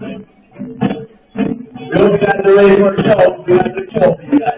You guys are ready for show. We got for you guys.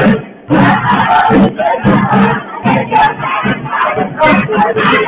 I'm